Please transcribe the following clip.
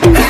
Yeah.